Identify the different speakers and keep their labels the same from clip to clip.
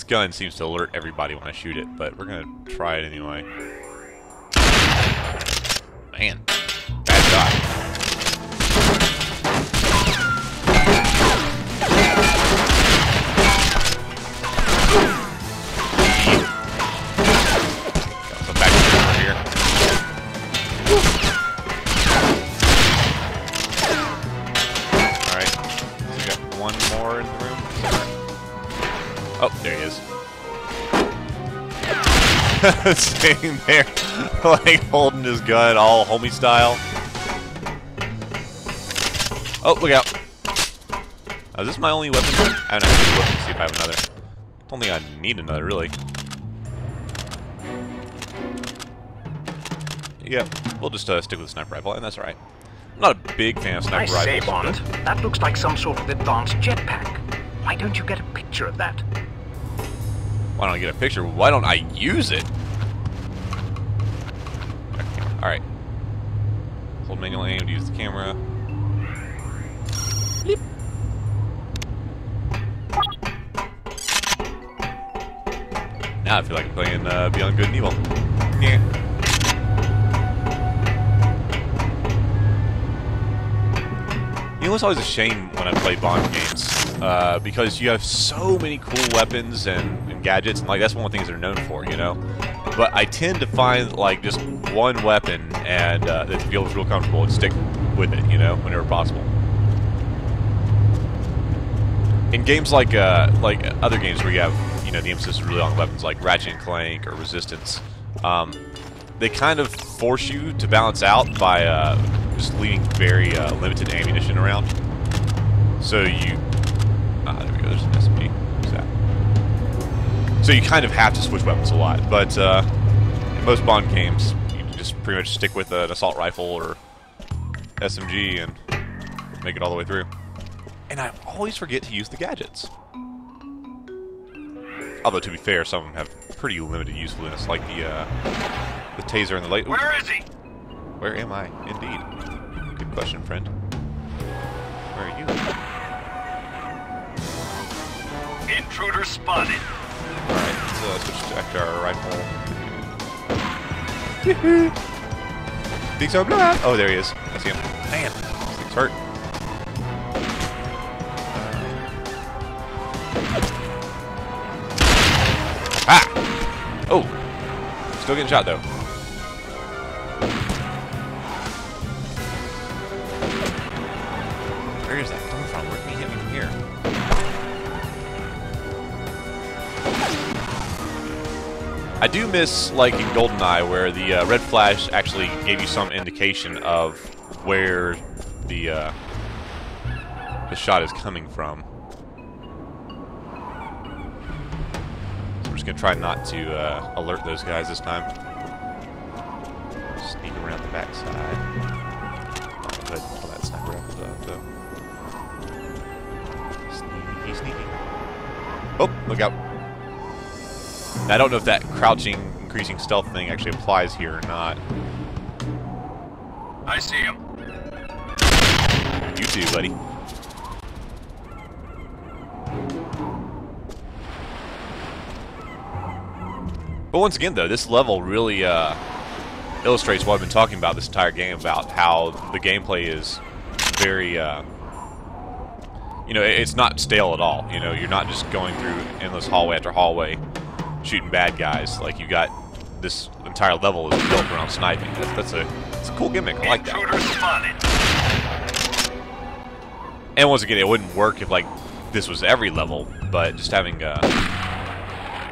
Speaker 1: This gun seems to alert everybody when I shoot it, but we're gonna try it anyway. Man, Sitting there, like holding his gun, all homie style. Oh, look out. Oh, is this my only weapon? I don't know. Look to see if I have another. Don't think I need another, really. Yep, we'll just uh, stick with the sniper rifle, and that's alright. I'm not a big fan of sniper
Speaker 2: I
Speaker 1: sniper
Speaker 2: say,
Speaker 1: rifles.
Speaker 2: Bond, that looks like some sort of advanced jetpack. Why don't you get a picture of that?
Speaker 1: Why don't I get a picture? Why don't I use it? Alright. Hold manual aim to use the camera. Bleep. Now I feel like I'm playing uh, Beyond Good and Evil. Yeah. You know, it's always a shame when I play Bond games uh, because you have so many cool weapons and, and gadgets, and like that's one of the things they're known for, you know. But I tend to find like just one weapon and uh, that feels real comfortable and stick with it, you know, whenever possible. In games like uh, like other games where you have you know the emphasis is really on weapons like Ratchet and Clank or Resistance, um, they kind of force you to balance out by uh, just leaving very uh, limited ammunition around. So you, ah, there we go. There's an. Who's that? So you kind of have to switch weapons a lot, but uh, in most Bond games, just pretty much stick with an assault rifle or SMG and make it all the way through. And I always forget to use the gadgets. Although to be fair, some of them have pretty limited usefulness, like the uh, the taser and the light.
Speaker 2: Where is he?
Speaker 1: Where am I? Indeed. Good question, friend. Where are you?
Speaker 2: Intruder spotted.
Speaker 1: Alright, let's uh, switch back to our rifle. Think so? Blah. Oh, there he is. I see him. Man, this thing's hurt. Ah! Oh! Still getting shot, though. Where is that coming from? Where can he hit me from here? I do miss, like in GoldenEye, where the uh, red flash actually gave you some indication of where the uh, the shot is coming from. So I'm just gonna try not to uh, alert those guys this time. Sneak around the backside. That sniper though. Sneaky, sneaky. Oh, look out. I don't know if that crouching, increasing stealth thing actually applies here or not.
Speaker 2: I see him.
Speaker 1: You too, buddy. But once again, though, this level really uh, illustrates what I've been talking about this entire game about how the gameplay is very, uh, you know, it's not stale at all. You know, you're not just going through endless hallway after hallway shooting bad guys. Like you got this entire level is built around sniping. That's, that's a, it's a cool gimmick. I like that. And once again, it wouldn't work if like this was every level, but just having uh,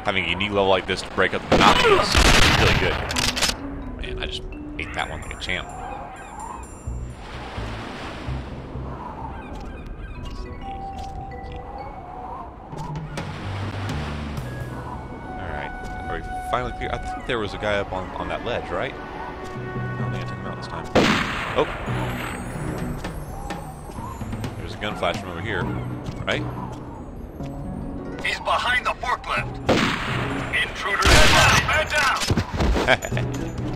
Speaker 1: having a unique level like this to break up the monotony is really good. Man, I just ate that one like a champ. Finally clear? I think there was a guy up on on that ledge, right? I don't think I took him out this time. Oh. There's a gun flash from over here, right?
Speaker 2: He's behind the forklift. Intruder spotted. Man down.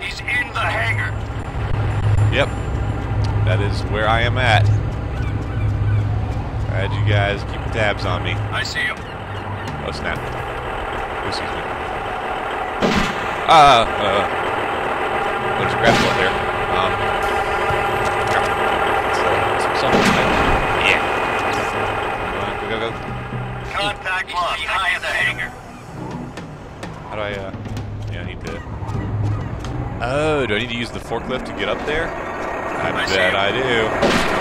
Speaker 2: He's in the hangar.
Speaker 1: Yep. That is where I am at. Glad you guys keep tabs on me.
Speaker 2: I see him.
Speaker 1: Oh snap. Excuse me. Ah, uh, there's a grapple there. I need to use the forklift to get up there? I,
Speaker 2: I
Speaker 1: bet. I do.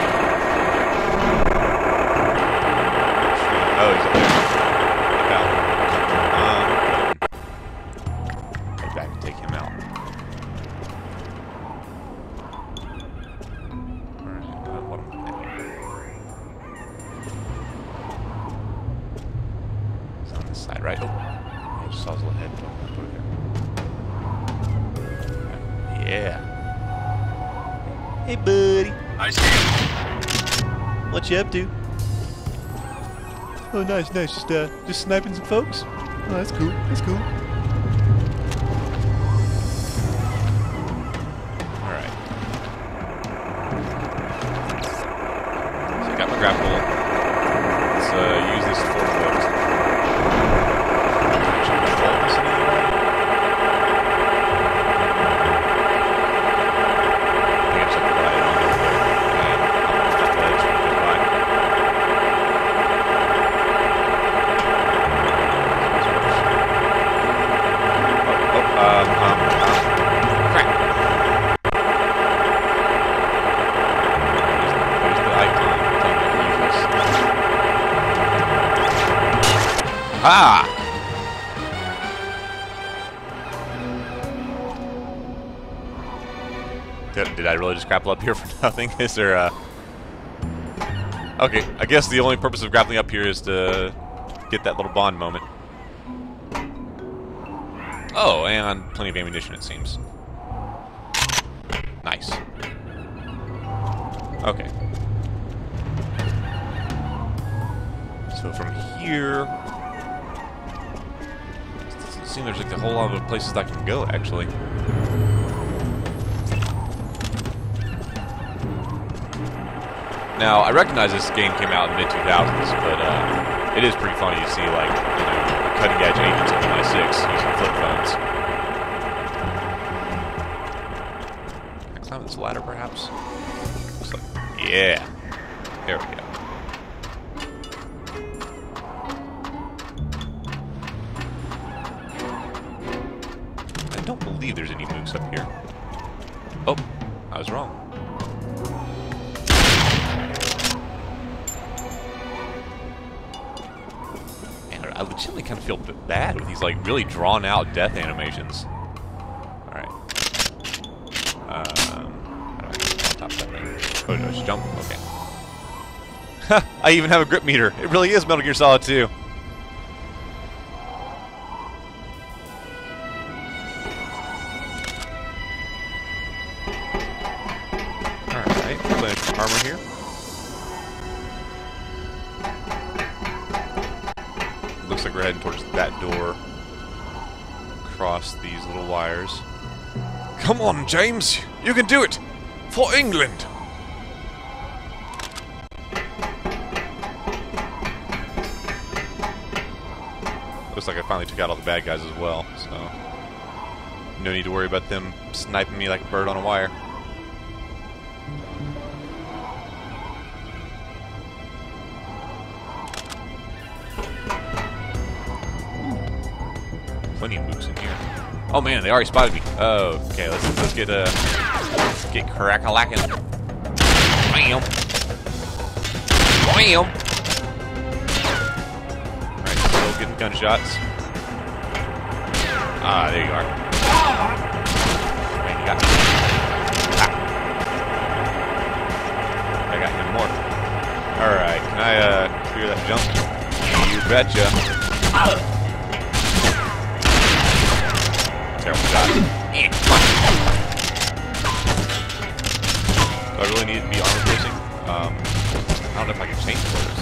Speaker 1: Yeah. Hey, buddy.
Speaker 2: Nice see.
Speaker 1: What you up to? Oh, nice, nice. Just, uh, just sniping some folks. Oh, that's cool. That's cool. All right. So I got my grapple. Let's uh, use this forklift. Actually, Did, did I really just grapple up here for nothing? Is there a... Okay, I guess the only purpose of grappling up here is to get that little bond moment. Oh, and plenty of ammunition, it seems. Nice. Okay. So from here... Doesn't seem there's like a whole lot of places I can go, actually. Now, I recognize this game came out in the mid-2000s, but uh, it is pretty funny to see, like, you know, cutting-edge agents of MI6 using flip phones. Can I climb this ladder, perhaps? Looks like, yeah. There we go. I don't believe there's any mooks up here. Oh, I was wrong. I legitimately kind of feel bad with these like really drawn out death animations. All right. Um, how do I get top of that thing? Oh, no, just jump. Okay. I even have a grip meter. It really is Metal Gear Solid 2. Across these little wires. Come on, James! You can do it! For England! Looks like I finally took out all the bad guys as well, so... No need to worry about them sniping me like a bird on a wire. plenty of mooks in here. Oh man, they already spotted me. Oh, okay, let's let's get uh get crack a lacking. Bam. Bam. Alright, still getting gunshots. Ah, there you are. Man, you got ah. I got him more. Alright, can I uh clear that jump? You betcha. Do I really need to be armor piercing? Um, I don't know if I can change those.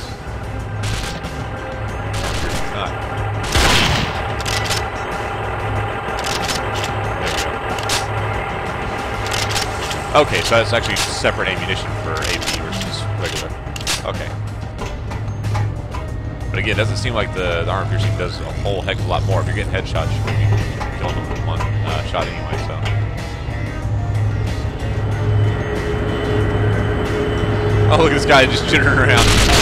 Speaker 1: Not. Okay, so that's actually separate ammunition for AP versus regular. Okay. But again, it doesn't seem like the, the armor piercing does a whole heck of a lot more. If you're getting headshots, one uh, shot anyway, so. Oh, look at this guy just jittering around.